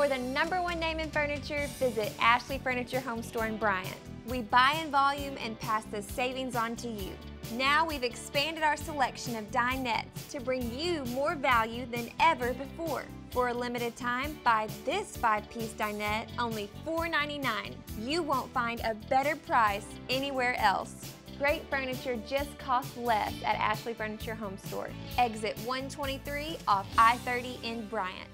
For the number one name in furniture, visit Ashley Furniture Home Store in Bryant. We buy in volume and pass the savings on to you. Now we've expanded our selection of dinettes to bring you more value than ever before. For a limited time, buy this five-piece dinette, only $4.99. You won't find a better price anywhere else. Great furniture just costs less at Ashley Furniture Home Store. Exit 123 off I-30 in Bryant.